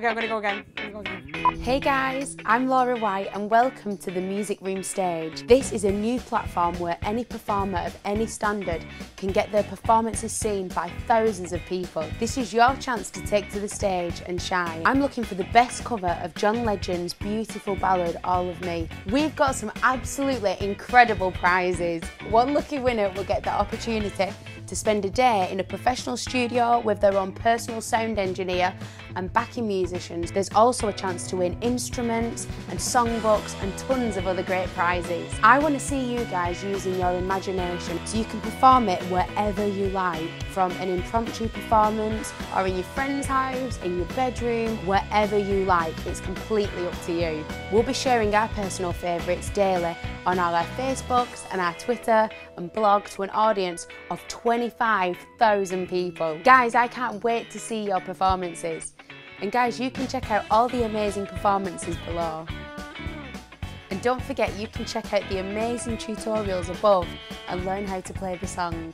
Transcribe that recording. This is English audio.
Okay, I'm gonna go again. Hey guys, I'm Laura White and welcome to the Musicroom Stage. This is a new platform where any performer of any standard can get their performances seen by thousands of people. This is your chance to take to the stage and shine. I'm looking for the best cover of John Legend's beautiful ballad All of Me. We've got some absolutely incredible prizes. One lucky winner will get the opportunity to spend a day in a professional studio with their own personal sound engineer and backing musicians. There's also a chance to win instruments and songbooks and tons of other great prizes. I want to see you guys using your imagination so you can perform it wherever you like, from an impromptu performance or in your friend's house, in your bedroom, wherever you like. It's completely up to you. We'll be sharing our personal favourites daily on our Facebooks and our Twitter and blog to an audience of 25,000 people. Guys, I can't wait to see your performances. And guys, you can check out all the amazing performances below. And don't forget, you can check out the amazing tutorials above and learn how to play the song.